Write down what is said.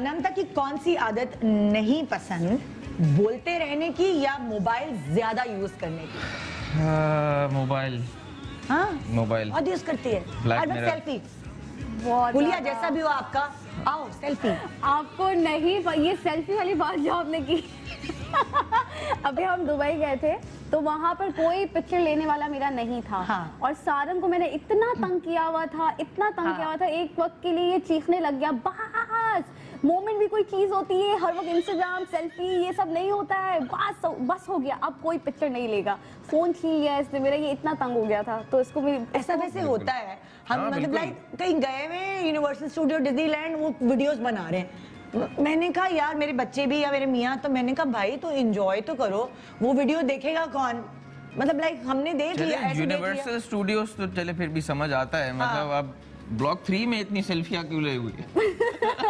आदत नहीं पसंद? बोलते रहने की या मोबाइल ज़्यादा यूज़ करने की? मोबाइल। हाँ? मोबाइल। बहुत यूज़ करती है। सेल्फी बहुत जैसा भी हो आपका। आओ सेल्फी आपको नहीं ये सेल्फी वाली बात जो आपने की। अभी हम दुबई गए थे तो वहाँ पर कोई पिक्चर लेने वाला मेरा नहीं था। हाँ। और सारंग को मैंने इतना तंग किया हुआ था इतना तंग हाँ। किया हुआ था एक वक्त के लिए ये चीखने लग गया बस। मोमेंट भी कोई चीज़ होती है हर वक्त इंस्टाग्राम सेल्फी ये सब नहीं होता है। बस बस हो गया। अब कोई पिक्चर नहीं लेगा। फ़ोन छीन लिया इसने मेरा ये इतना तंग हो गया था तो इसको भी ऐसा वैसे होता है। हम हाँ, मतलब लाइक कहीं गए हुए यूनिवर्सल स्टूडियो डिज्नीलैंड वो वीडियोस बना रहे हैं। मैंने कहा यार मेरे बच्चे भी या मेरे मियाँ तो मैंने कहा भाई तो एंजॉय तो करो। वो वीडियो देखेगा कौन? मतलब लाइक हमने देख लिया। यूनिवर्सल स्टूडियोज तो चले फिर भी समझ आता है। मतलब अब ब्लॉक थ्री में इतनी सेल्फियाँ क्यों ले हुई? है